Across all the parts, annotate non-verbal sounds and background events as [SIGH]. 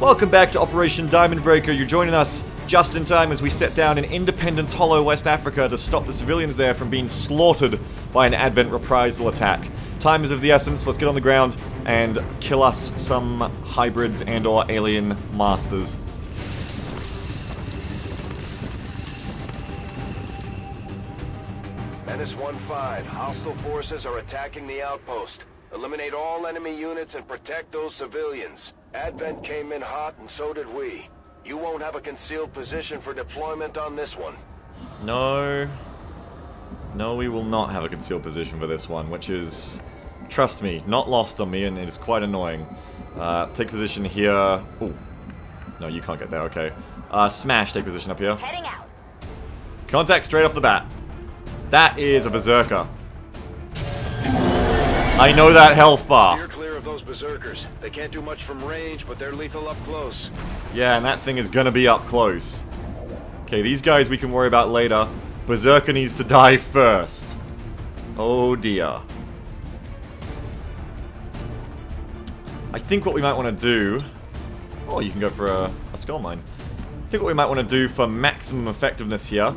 Welcome back to Operation Diamond Breaker. You're joining us just in time as we set down in Independence Hollow, West Africa to stop the civilians there from being slaughtered by an Advent reprisal attack. Time is of the essence. Let's get on the ground and kill us some hybrids and or alien masters. Menace 1-5, hostile forces are attacking the outpost. Eliminate all enemy units and protect those civilians. Advent came in hot and so did we. You won't have a concealed position for deployment on this one. No. No, we will not have a concealed position for this one, which is, trust me, not lost on me and it is quite annoying. Uh, take position here. Oh, no, you can't get there, okay. Uh, smash, take position up here. Heading out. Contact straight off the bat. That is a berserker. I know that health bar. Of those berserkers. They can't do much from range, but they're lethal up close. Yeah, and that thing is gonna be up close. Okay, these guys we can worry about later. Berserker needs to die first. Oh dear. I think what we might want to do... Oh, you can go for a, a skull mine. I think what we might want to do for maximum effectiveness here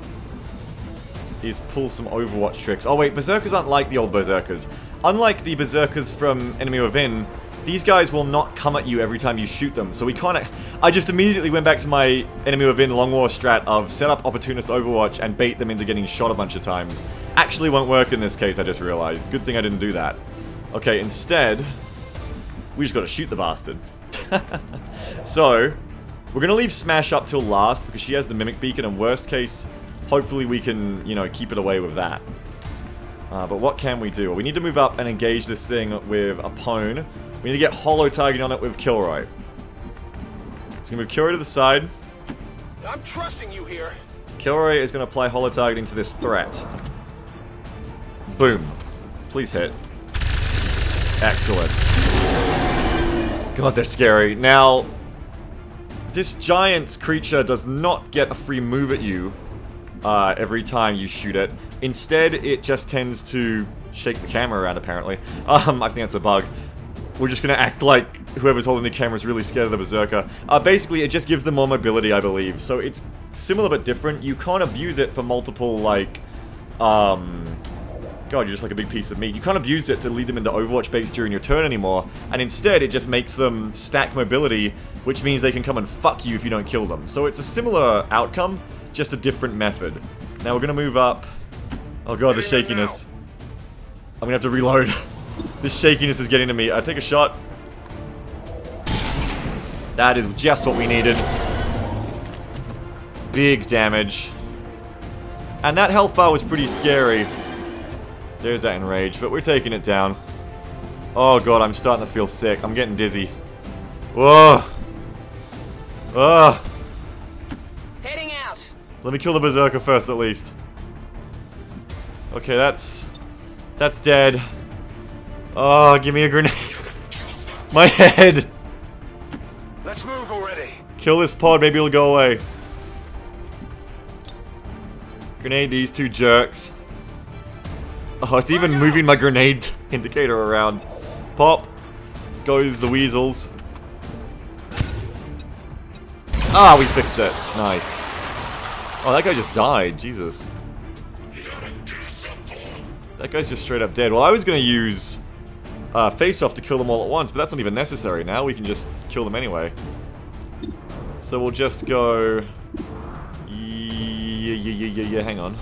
is pull some Overwatch tricks. Oh wait, Berserkers aren't like the old Berserkers. Unlike the Berserkers from Enemy Within, these guys will not come at you every time you shoot them, so we can't... I just immediately went back to my Enemy Within Long War strat of set up Opportunist Overwatch and bait them into getting shot a bunch of times. Actually won't work in this case, I just realized. Good thing I didn't do that. Okay, instead, we just gotta shoot the bastard. [LAUGHS] so, we're gonna leave Smash up till last because she has the Mimic Beacon and worst case, hopefully we can, you know, keep it away with that. Uh, but what can we do? We need to move up and engage this thing with Apone. We need to get holo targeting on it with Kilroy. So gonna move Kilroy to the side. I'm trusting you here. Kilroy is gonna apply holo targeting to this threat. Boom. Please hit. Excellent. God, they're scary. Now, this giant creature does not get a free move at you uh, every time you shoot it. Instead, it just tends to shake the camera around, apparently. Um, I think that's a bug. We're just gonna act like whoever's holding the camera is really scared of the Berserker. Uh, basically, it just gives them more mobility, I believe. So it's similar but different. You can't abuse it for multiple, like, um... God, you're just like a big piece of meat. You can't abuse it to lead them into Overwatch base during your turn anymore, and instead it just makes them stack mobility, which means they can come and fuck you if you don't kill them. So it's a similar outcome, just a different method. Now we're gonna move up. Oh god, the shakiness. I'm gonna have to reload. [LAUGHS] this shakiness is getting to me. I take a shot. That is just what we needed. Big damage. And that health bar was pretty scary. There's that enrage, but we're taking it down. Oh god, I'm starting to feel sick. I'm getting dizzy. Whoa. Ugh. Heading out. Let me kill the Berserker first, at least. Okay, that's... That's dead. Oh, give me a grenade. [LAUGHS] My head! Let's move already. Kill this pod, maybe it'll go away. Grenade these two jerks. Oh, it's even moving my grenade [LAUGHS] indicator around. Pop. Goes the weasels. Ah, we fixed it. Nice. Oh, that guy just died. Jesus. That guy's just straight up dead. Well, I was going to use uh, face-off to kill them all at once, but that's not even necessary now. We can just kill them anyway. So we'll just go... Yeah, yeah, yeah, yeah, yeah, hang on.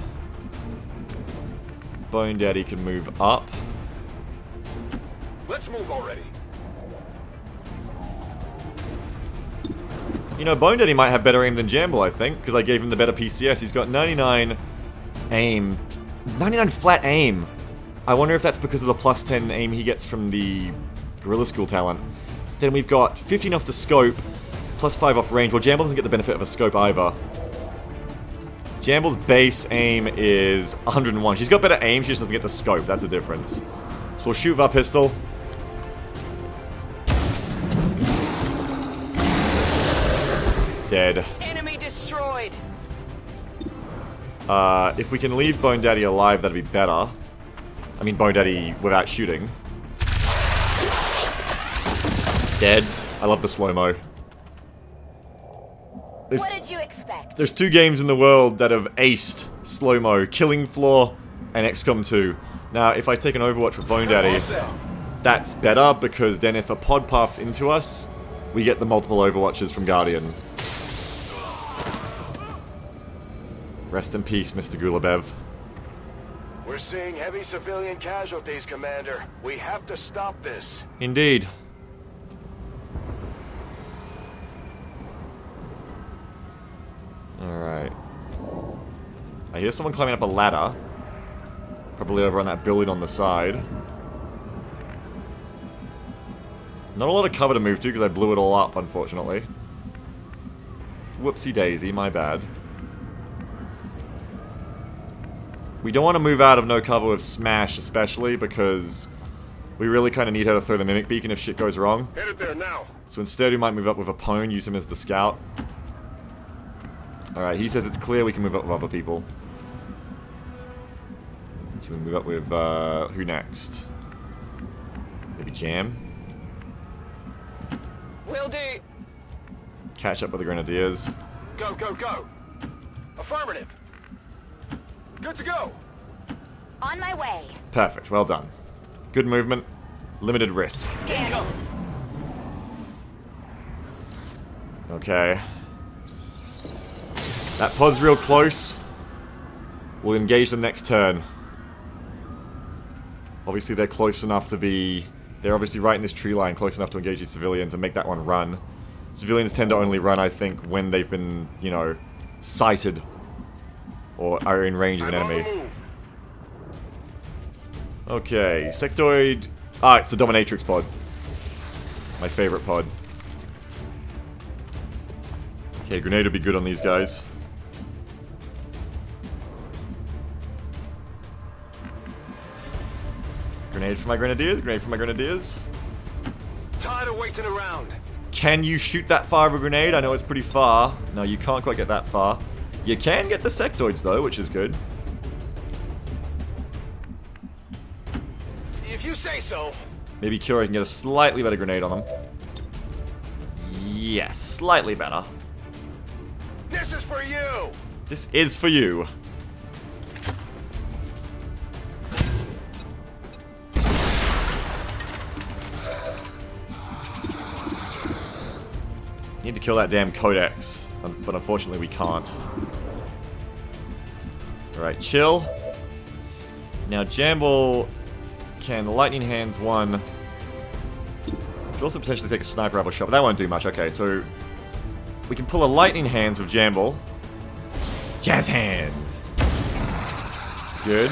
Bone Daddy can move up. Let's move already. You know, Bone Daddy might have better aim than Jamble, I think, because I gave him the better PCS. He's got 99 aim. 99 flat aim. I wonder if that's because of the plus 10 aim he gets from the Guerrilla School talent. Then we've got 15 off the scope, plus 5 off range. Well, Jamble doesn't get the benefit of a scope either. Jamble's base aim is 101. She's got better aim, she just doesn't get the scope. That's the difference. So we'll shoot with our pistol. Dead. Enemy destroyed. Uh, if we can leave Bone Daddy alive, that'd be better. I mean, Bone Daddy without shooting. Dead. I love the slow-mo. There's, What did you expect? there's two games in the world that have aced slow-mo. Killing Floor and XCOM 2. Now, if I take an Overwatch with Bone Daddy, that's better because then if a pod paths into us, we get the multiple Overwatches from Guardian. Rest in peace, Mr. Gulabev. We're seeing heavy civilian casualties, Commander. We have to stop this. Indeed. Alright. I hear someone climbing up a ladder. Probably over on that building on the side. Not a lot of cover to move to because I blew it all up, unfortunately. Whoopsie daisy, my bad. We don't want to move out of no cover with Smash, especially because we really kind of need her to throw the Mimic Beacon if shit goes wrong. Hit it there now. So instead we might move up with Apone, use him as the scout. Alright, he says it's clear we can move up with other people. So we move up with, uh, who next? Maybe Jam? Will do. Catch up with the Grenadiers. Go, go, go. Affirmative. Good to go. On my way. Perfect, well done. Good movement, limited risk. Scan. Okay. That pod's real close. We'll engage them next turn. Obviously, they're close enough to be... They're obviously right in this tree line, close enough to engage these civilians and make that one run. Civilians tend to only run, I think, when they've been, you know, sighted. Or are in range of an enemy. Okay, sectoid. Ah, it's the dominatrix pod. My favorite pod. Okay, grenade would be good on these guys. Grenade for my grenadiers, grenade for my grenadiers. Tired of waiting around. Can you shoot that far of a grenade? I know it's pretty far. No, you can't quite get that far. You can get the sectoids though, which is good. If you say so. Maybe Kira can get a slightly better grenade on them. Yes, slightly better. This is for you. This is for you. Need to kill that damn Codex, but unfortunately we can't. Alright, chill. Now Jamble can Lightning Hands one. Could also potentially take a Sniper Rifle shot, but that won't do much. Okay, so we can pull a Lightning Hands with Jamble. Jazz Hands! Good.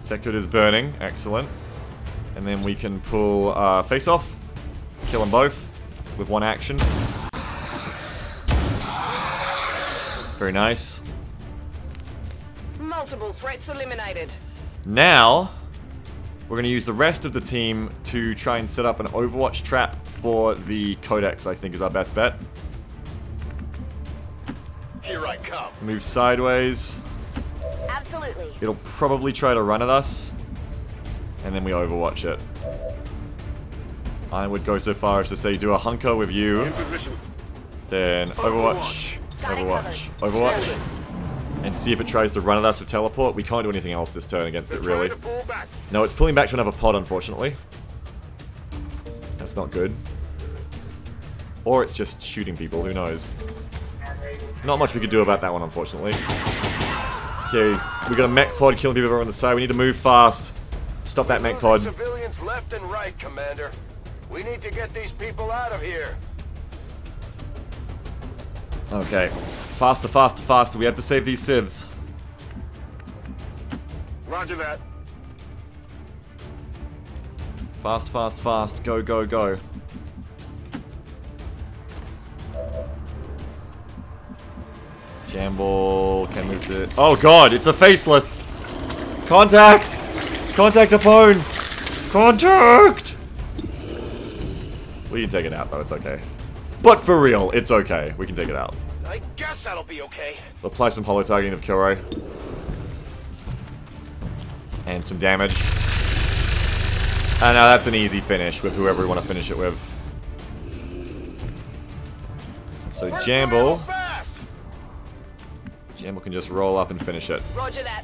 Sector is burning. Excellent. And then we can pull uh, Face Off. Kill them both with one action. Very nice. Multiple threats eliminated. Now, we're going to use the rest of the team to try and set up an Overwatch trap for the Codex, I think is our best bet. Here I come. Move sideways. Absolutely. It'll probably try to run at us. And then we Overwatch it. I would go so far as to say do a hunker with you. Then Overwatch. Overwatch. Overwatch. And see if it tries to run at us with teleport. We can't do anything else this turn against it, really. No, it's pulling back to another pod, unfortunately. That's not good. Or it's just shooting people, who knows. Not much we could do about that one, unfortunately. Okay, we got a mech pod killing people over on the side. We need to move fast. Stop that mech pod. Civilians left and right, Commander. We need to get these people out of here. Okay. Faster, faster, faster. We have to save these civs. Roger that. Fast, fast, fast. Go, go, go. Jamble can move to. Oh god, it's a faceless! Contact! Contact Apone! Contact! We can take it out though, it's okay. But for real, it's okay. We can take it out. I guess that'll be okay. Apply some holo targeting of Kilroy. And some damage. Ah, and now that's an easy finish with whoever we want to finish it with. So Jamble! Jamble can just roll up and finish it. Roger that.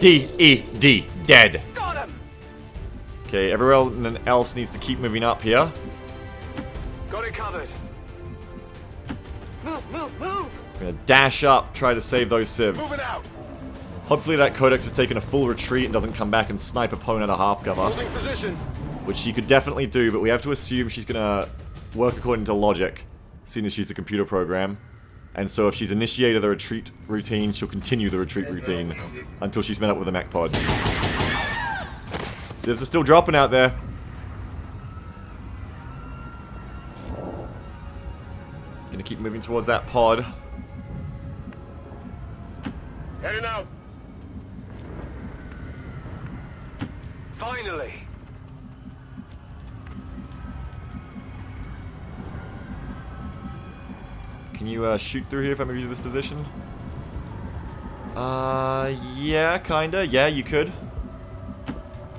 D E D dead. Got him! Okay, everyone else needs to keep moving up here. Got it covered. Move, move, move! We're gonna dash up, try to save those civs. Moving out! Hopefully that Codex has taken a full retreat and doesn't come back and snipe Apone at a half cover. Holding position. Which she could definitely do, but we have to assume she's gonna work according to logic, seeing as she's a computer program. And so if she's initiated the retreat routine, she'll continue the retreat routine until she's met up with the mech pod. Civs are still dropping out there. Gonna keep moving towards that pod. Heading out. Finally. Can you uh, shoot through here if I move you to this position? Uh, yeah, kinda. Yeah, you could.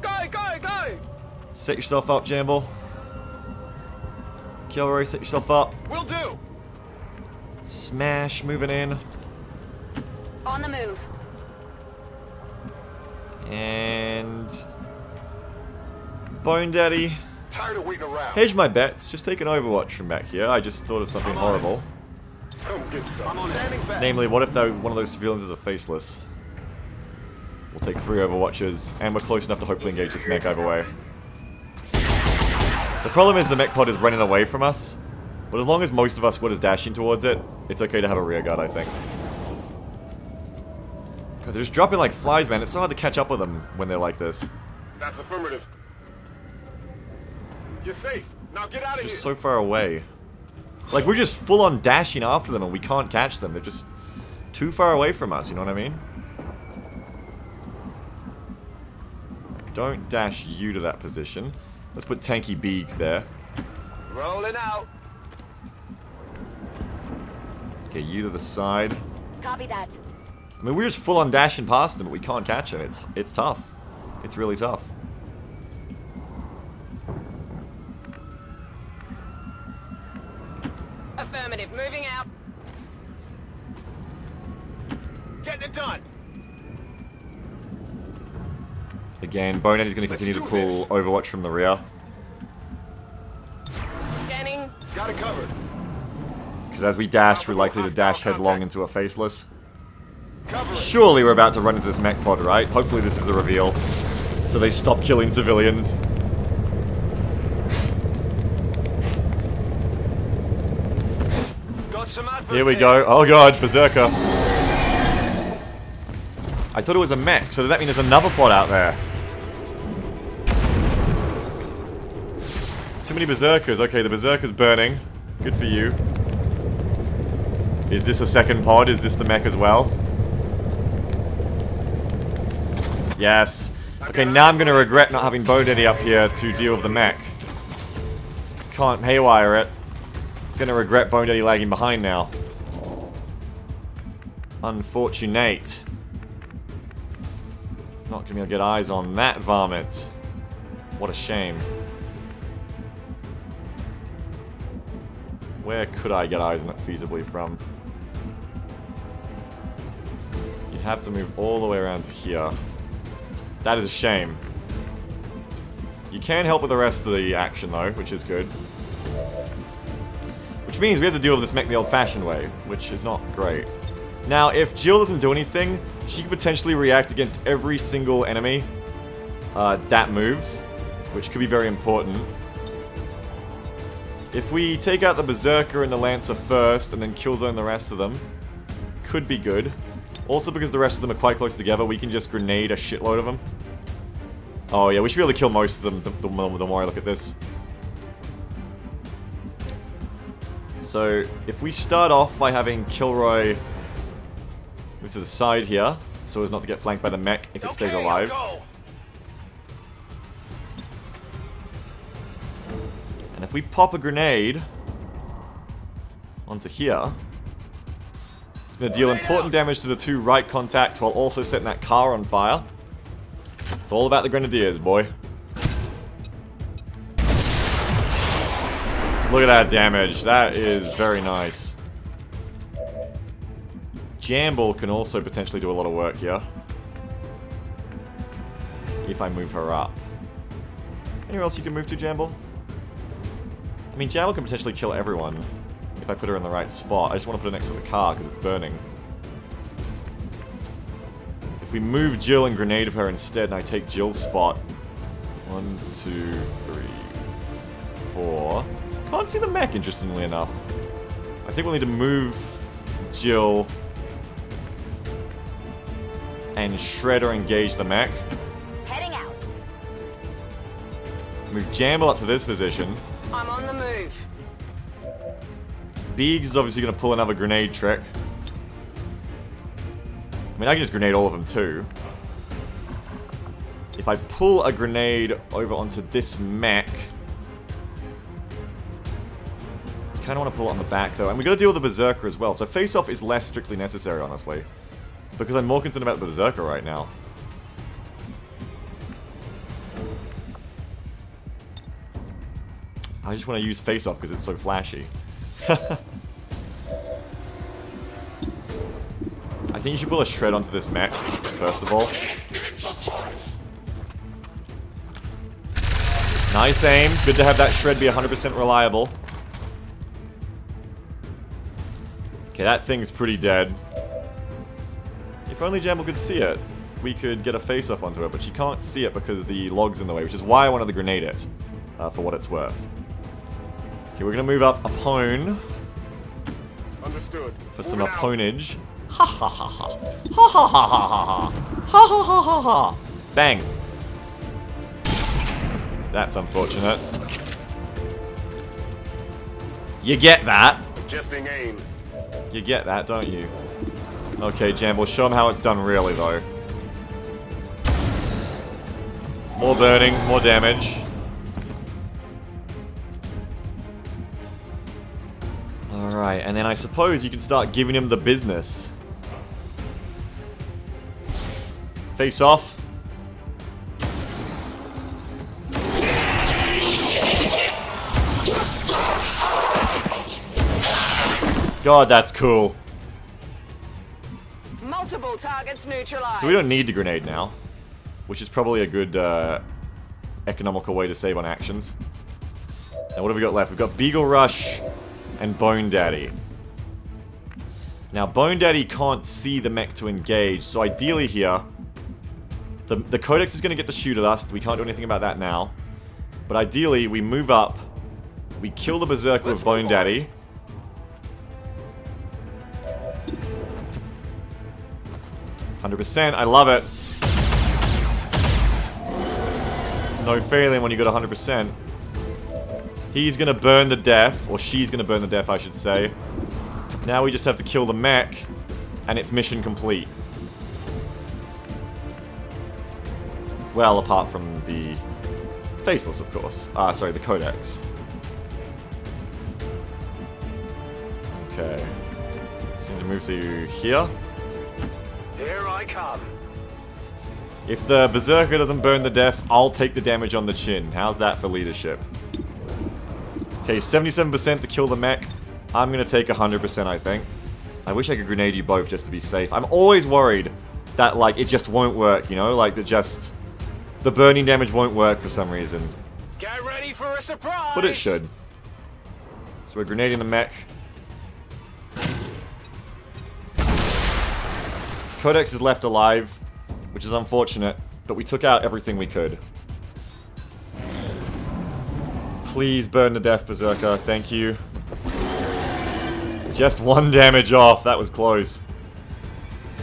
Go, go, go! Set yourself up, Jamble. Kilroy, set yourself up. Will do! Smash, moving in. On the move. And... Bone Daddy. Tired of waiting around. Hedge my bets. Just take an Overwatch from back here. I just thought of something horrible. Namely, what if though one of those civilians is a faceless? We'll take three Overwatches, and we're close enough to hopefully engage this mech either way. The problem is the mech pod is running away from us, but as long as most of our squad is dashing towards it, it's okay to have a rear guard, I think. God, they're just dropping like flies, man. It's so hard to catch up with them when they're like this. That's affirmative. You're safe. Now get out of here. Just so far away. Like, we're just full on dashing after them and we can't catch them. They're just too far away from us, you know what I mean? Don't dash you to that position. Let's put tanky beags there. Rolling out. Okay, you to the side. Copy that. I mean, we're just full on dashing past them, but we can't catch them. It's it's tough. It's really tough. Again, Bonehead is going to continue to pull this. Overwatch from the rear. Scanning. Got it covered. Because as we dash, we're likely to dash headlong into a faceless. Surely we're about to run into this mech pod, right? Hopefully this is the reveal. So they stop killing civilians. Got some Advent Here we go. Oh god, Berserker. I thought it was a mech, so does that mean there's another pod out there? Many Berserkers. Okay, the Berserker's burning. Good for you. Is this a second pod? Is this the mech as well? Yes. Okay, now I'm gonna regret not having Bone Daddy up here to deal with the mech. Can't haywire it. Gonna regret Bone Daddy lagging behind now. Unfortunate. Not gonna be able to get eyes on that varmint. What a shame. Where could I get on feasibly from? You'd have to move all the way around to here. That is a shame. You can help with the rest of the action though, which is good. Which means we have to deal with this mech the old-fashioned way, which is not great. Now, if Jill doesn't do anything, she could potentially react against every single enemy uh, that moves, which could be very important. If we take out the Berserker and the Lancer first, and then killzone the rest of them, could be good. Also, because the rest of them are quite close together, we can just grenade a shitload of them. Oh yeah, we should be able to kill most of them the, the, more- the more I look at this. So, if we start off by having Kilroy move to the side here, so as not to get flanked by the mech if it stays Okay, I'll alive. go. If we pop a grenade onto here, it's going to deal important damage to the two right contacts while also setting that car on fire. It's all about the Grenadiers, boy. Look at that damage. That is very nice. Jamble can also potentially do a lot of work here. If I move her up. Anywhere else you can move to, Jamble? I mean, Jamble can potentially kill everyone if I put her in the right spot. I just want to put her next to the car because it's burning. If we move Jill and grenade of her instead and I take Jill's spot. One, two, three, four. Can't see the mech, interestingly enough. I think we'll need to move Jill and shred or engage the mech. Heading out. Move Jamble up to this position. I'm on the move. Biggs is obviously going to pull another grenade trick. I mean, I can just grenade all of them too. If I pull a grenade over onto this mech... kind of want to pull it on the back though. And we got to deal with the Berserker as well. So face-off is less strictly necessary, honestly. Because I'm more concerned about the Berserker right now. I just want to use face-off because it's so flashy. [LAUGHS] I think you should pull a shred onto this mech, first of all. Nice aim. Good to have that shred be 100% reliable. Okay, that thing's pretty dead. If only Jamble could see it, we could get a face-off onto it, but she can't see it because the log's in the way, which is why I wanted to grenade it, uh, for what it's worth. Okay, we're gonna move up Apone Understood. for some. Aponage. Ha ha ha ha. Ha ha ha ha ha ha. Ha ha ha ha ha. Bang. That's unfortunate. You get that. Adjusting aim. You get that, don't you? Okay, Jamble, show them how it's done really, though. More burning, more damage. And then I suppose you can start giving him the business. Face off. God, that's cool. Multiple targets neutralized. So we don't need the grenade now, which is probably a good uh, economical way to save on actions. Now what have we got left? We've got Beaglerush and Bone Daddy. Now Bone Daddy can't see the mech to engage, so ideally here, the, the Codex is going to get to shoot at us. We can't do anything about that now. But ideally, we move up, we kill the Berserker with Bone Daddy. Hundred percent, I love it. There's no failing when you got hundred percent. He's gonna burn the death, or she's gonna burn the death, I should say. Now we just have to kill the mech, and it's mission complete. Well, apart from the faceless, of course. Ah, sorry, the codex. Okay. Seem to move to here. Here I come. If the Berserker doesn't burn the death, I'll take the damage on the chin. How's that for leadership? Okay, 77% to kill the mech. I'm gonna take 100%, I think. I wish I could grenade you both just to be safe. I'm always worried that, like, it just won't work, you know? Like, that just... The burning damage won't work for some reason. Get ready for a surprise. But it should. So we're grenading the mech. Codex is left alive, which is unfortunate, but we took out everything we could. Please burn the Death Berserker, thank you. Just one damage off, that was close.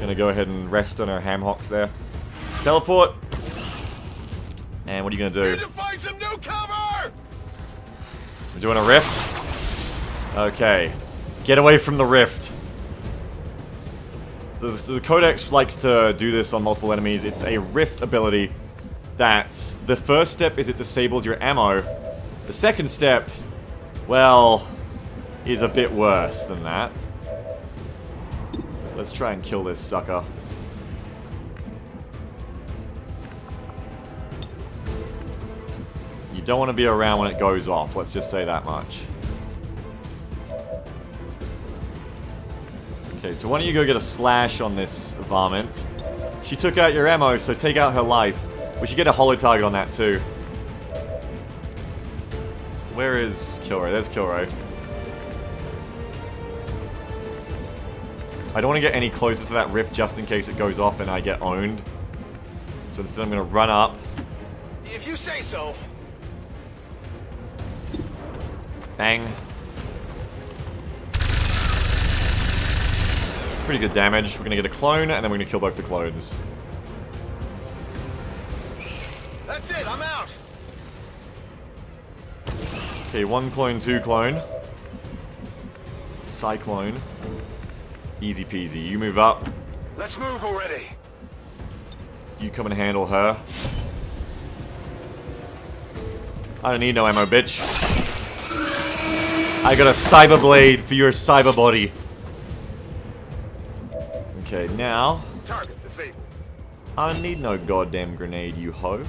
Gonna go ahead and rest on our ham hocks there. Teleport! And what are you gonna do? Need to find some new cover. We're doing a rift? Okay. Get away from the rift. So the, so the Codex likes to do this on multiple enemies. It's a rift ability that the first step is it disables your ammo. The second step, well, is a bit worse than that. Let's try and kill this sucker. You don't want to be around when it goes off, let's just say that much. Okay, so why don't you go get a slash on this varmint. She took out your ammo, so take out her life. We should get a holo target on that too. Where is Kilroy? There's Kilroy. I don't want to get any closer to that rift just in case it goes off and I get owned. So instead I'm going to run up. If you say so. Bang. Pretty good damage. We're going to get a clone and then we're going to kill both the clones. Okay, one clone, two clone. Cyclone. Easy peasy. You move up. Let's move already. You come and handle her. I don't need no ammo, bitch. I got a cyber blade for your cyber body. Okay, now Target disabled. I don't need no goddamn grenade, you hoe.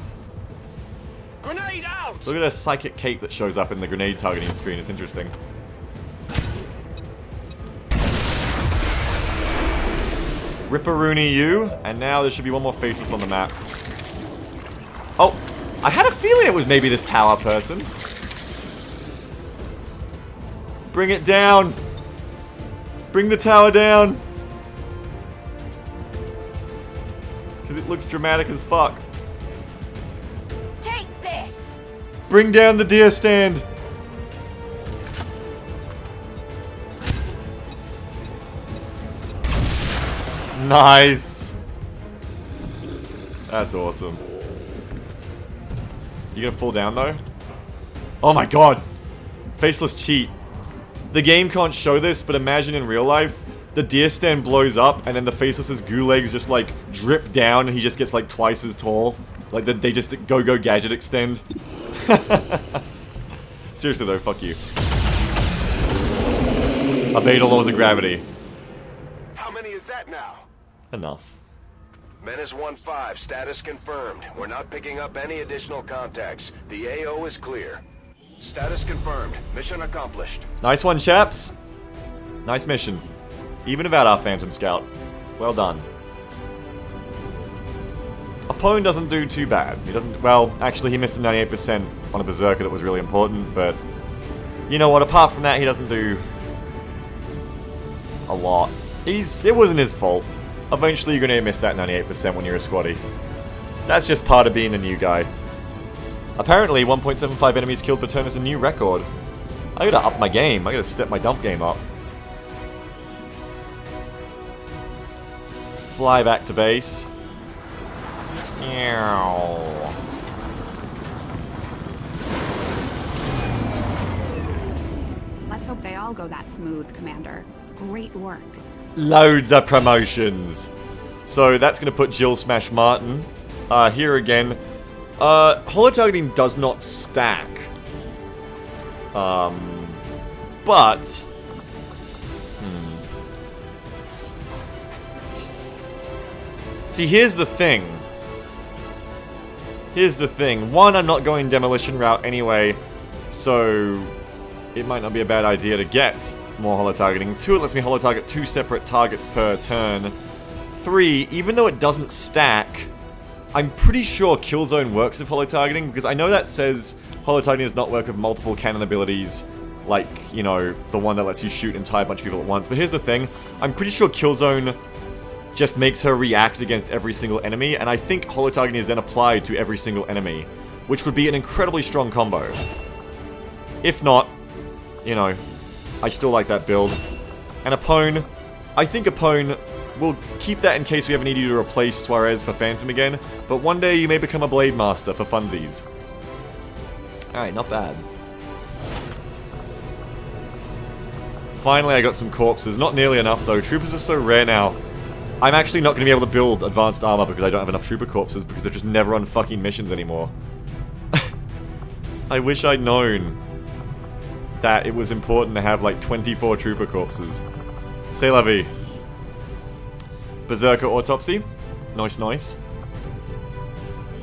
Grenade out! Look at a psychic cape that shows up in the grenade targeting screen. It's interesting. Ripperoonie you, and now there should be one more faceless on the map. Oh, I had a feeling it was maybe this tower person. Bring it down. Bring the tower down. Because it looks dramatic as fuck. Bring down the deer stand. Nice. That's awesome. You gonna fall down though? Oh my god. Faceless cheat. The game can't show this, but imagine in real life, the deer stand blows up and then the faceless's goo legs just like drip down and he just gets like twice as tall. Like the, they just go go gadget extend. [LAUGHS] Seriously though, fuck you. Obey the laws of gravity. How many is that now? Enough. Menace 1-5, status confirmed. We're not picking up any additional contacts. The AO is clear. Status confirmed. Mission accomplished. Nice one, chaps. Nice mission. Even without our Phantom Scout. Well done. Apone doesn't do too bad. He doesn't. Well, actually, he missed a 98% on a Berserker that was really important, but. You know what? Apart from that, he doesn't do. a lot. He's. It wasn't his fault. Eventually, you're gonna miss that 98% when you're a squaddie. That's just part of being the new guy. Apparently, 1.75 enemies killed per turn is a new record. I gotta up my game. I gotta step my dump game up. Fly back to base. Meow. Let's hope they all go that smooth, Commander. Great work. Loads of promotions. So that's gonna put Jill Smash Martin uh, here again. Uh, holo targeting does not stack. Um, but hmm. See, here's the thing. Here's the thing. One, I'm not going demolition route anyway, so it might not be a bad idea to get more holo targeting. Two, it lets me holo target two separate targets per turn. Three, even though it doesn't stack, I'm pretty sure Killzone works with holo targeting because I know that says holo targeting does not work with multiple cannon abilities like, you know, the one that lets you shoot an entire bunch of people at once. But here's the thing, I'm pretty sure Killzone just makes her react against every single enemy, and I think holo targeting is then applied to every single enemy, which would be an incredibly strong combo. If not, you know, I still like that build. And a Apone, I think a Apone will keep that in case we ever need you to replace Suarez for Phantom again, but one day you may become a Blade Master for funsies. Alright, not bad. Finally, I got some corpses. Not nearly enough, though. Troopers are so rare now. I'm actually not going to be able to build advanced armor because I don't have enough trooper corpses because they're just never on fucking missions anymore. [LAUGHS] I wish I'd known that it was important to have like 24 trooper corpses. Say la vie. Berserker Autopsy. Nice, nice.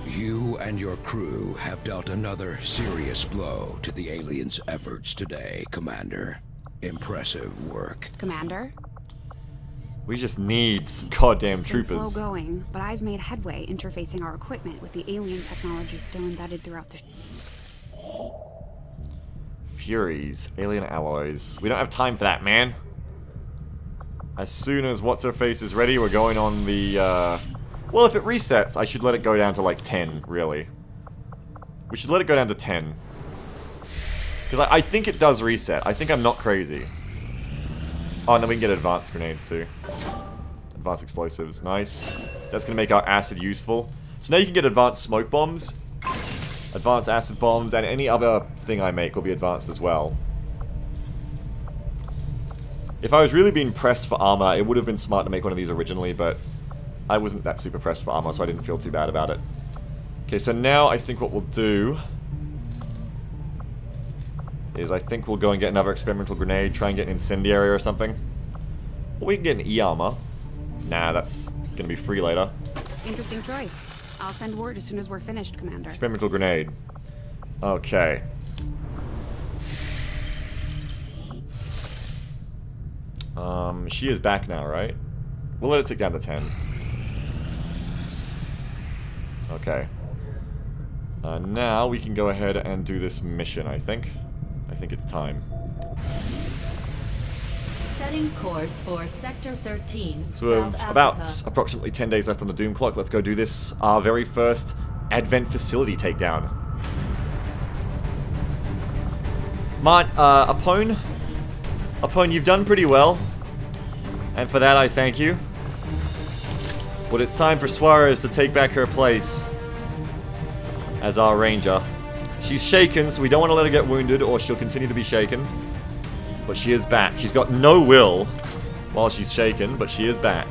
You and your crew have dealt another serious blow to the aliens' efforts today, Commander. Impressive work. Commander? We just need some goddamn It's been troopers. slow going, but I've made headway interfacing our equipment with the alien technology still embedded throughout the... Furies, alien alloys. We don't have time for that, man. As soon as what's her face is ready, we're going on the. Uh... Well, if it resets, I should let it go down to like 10, really. We should let it go down to 10. Because I, I think it does reset. I think I'm not crazy. Oh, and then we can get advanced grenades too. Advanced explosives, nice. That's going to make our acid useful. So now you can get advanced smoke bombs. Advanced acid bombs, and any other thing I make will be advanced as well. If I was really being pressed for armor, it would have been smart to make one of these originally, but I wasn't that super pressed for armor, so I didn't feel too bad about it. Okay, so now I think what we'll do is I think we'll go and get another experimental grenade, try and get an incendiary or something. Or we can get an E-armor. Nah, that's gonna be free later. Interesting choice. I'll send word as soon as we're finished, Commander. Experimental grenade. Okay. Um, she is back now, right? We'll let it tick down to 10. Okay. Uh, now we can go ahead and do this mission, I think. I think it's time. Setting course for Sector 13, So we have about approximately 10 days left on the Doom clock. Let's go do this, our very first Advent facility takedown. Mont, uh, Apone, Apone, you've done pretty well. And for that, I thank you. But it's time for Suarez to take back her place as our ranger. She's shaken, so we don't want to let her get wounded, or she'll continue to be shaken. But she is back. She's got no will while she's shaken, but she is back.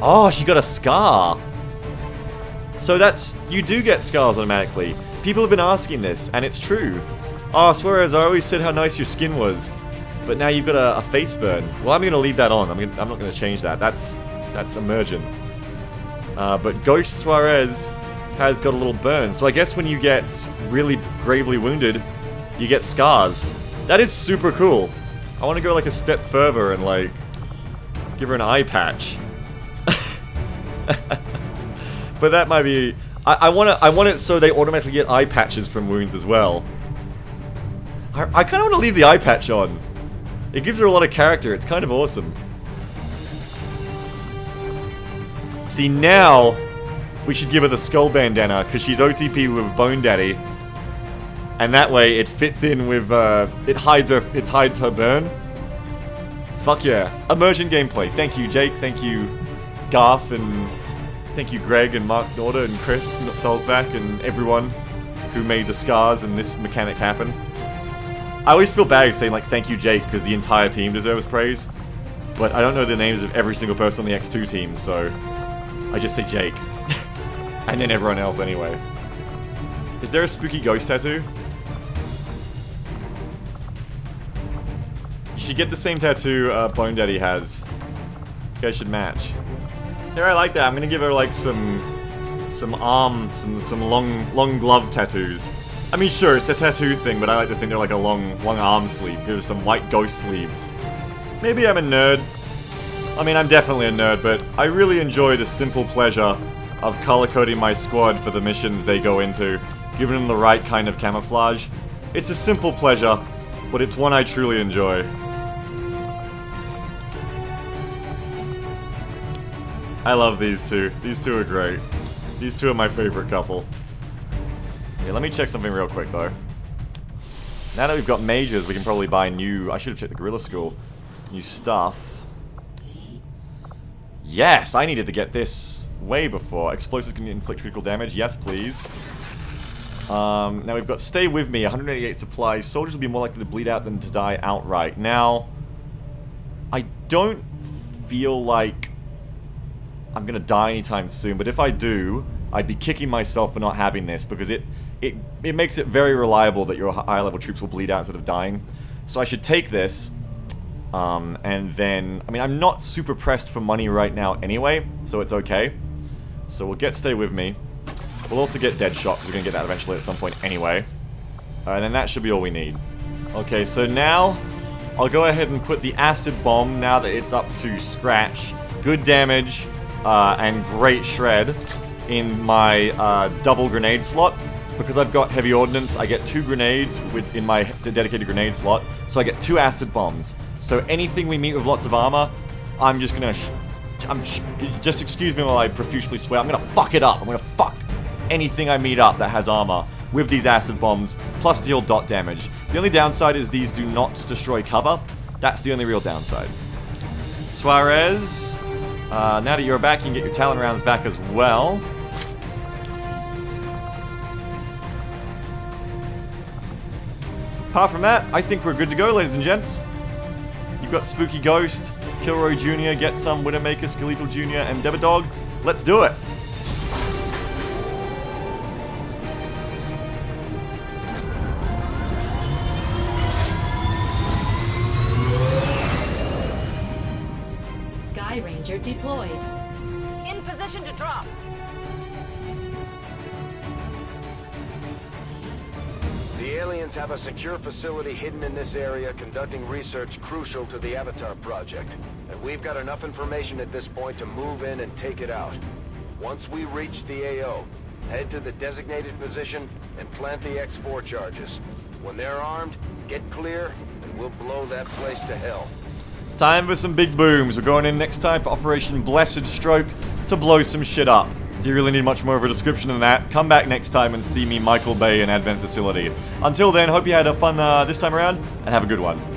Oh, she got a scar. So that's... You do get scars automatically. People have been asking this, and it's true. Oh, Suarez, I always said how nice your skin was. But now you've got a, a face burn. Well, I'm going to leave that on. I'm, gonna, I'm not going to change that. That's that's emergent. Uh, but Ghost Suarez has got a little burn. So I guess when you get really gravely wounded, you get scars. That is super cool. I want to go like a step further and like give her an eye patch. [LAUGHS] but that might be. I, I want to. I want it so they automatically get eye patches from wounds as well. I, I kind of want to leave the eye patch on. It gives her a lot of character. It's kind of awesome. See now, we should give her the skull bandana because she's OTP with Bone Daddy, and that way it fits in with. Uh, it hides her. It hides her burn. Fuck yeah! Immersion gameplay. Thank you, Jake. Thank you, Garth, and thank you, Greg and Mark Norder and Chris Solzback and everyone who made the scars and this mechanic happen. I always feel bad saying like thank you, Jake, because the entire team deserves praise. But I don't know the names of every single person on the X2 team, so I just say Jake. And then everyone else anyway. Is there a spooky ghost tattoo? You should get the same tattoo uh, Bone Daddy has. You guys should match. There, I like that. I'm gonna give her like some, some arm, some some long long glove tattoos. I mean, sure, it's a tattoo thing, but I like to think they're like a long long arm sleeve. Give her some white ghost sleeves. Maybe I'm a nerd. I mean, I'm definitely a nerd, but I really enjoy the simple pleasure of color coding my squad for the missions they go into, giving them the right kind of camouflage. It's a simple pleasure, but it's one I truly enjoy. I love these two. These two are great. These two are my favorite couple. Yeah, let me check something real quick though. Now that we've got mages, we can probably buy new... I should have checked the Guerrilla School. New stuff. Yes, I needed to get this way before. Explosives can inflict critical damage. Yes, please. Um, now we've got Stay With Me, 188 supplies. Soldiers will be more likely to bleed out than to die outright. Now, I don't feel like I'm gonna die anytime soon, but if I do, I'd be kicking myself for not having this because it it it makes it very reliable that your high level troops will bleed out instead of dying. So I should take this, um, and then I mean I'm not super pressed for money right now anyway, so it's okay. So we'll get stay with me. We'll also get Deadshot, because we're going to get that eventually at some point anyway. Uh, and then that should be all we need. Okay, so now I'll go ahead and put the Acid Bomb, now that it's up to scratch. Good damage uh, and great shred in my uh, double grenade slot. Because I've got heavy ordnance, I get two grenades with, in my dedicated grenade slot, so I get two acid bombs. So anything we meet with lots of armor, I'm just gonna. I'm just excuse me while I profusely swear. I'm gonna fuck it up. I'm gonna fuck anything I meet up that has armor with these acid bombs, plus deal dot damage. The only downside is these do not destroy cover. That's the only real downside. Suarez, uh, now that you're back, you can get your Talon rounds back as well. Apart from that, I think we're good to go, ladies and gents. You've got Spooky Ghost, Kilroy Jr., Get Some, Widowmaker, Skeletal Jr., and Debadog. Let's do it! Sky Ranger deployed. In position to drop. Aliens have a secure facility hidden in this area conducting research crucial to the Avatar project. And we've got enough information at this point to move in and take it out. Once we reach the AO, head to the designated position and plant the X4 charges. When they're armed, get clear, and we'll blow that place to hell. It's time for some big booms. We're going in next time for Operation Blessed Stroke to blow some shit up. Do you really need much more of a description than that? Come back next time and see me, Michael Bay, in Advent Facility. Until then, hope you had a fun uh, this time around, and have a good one.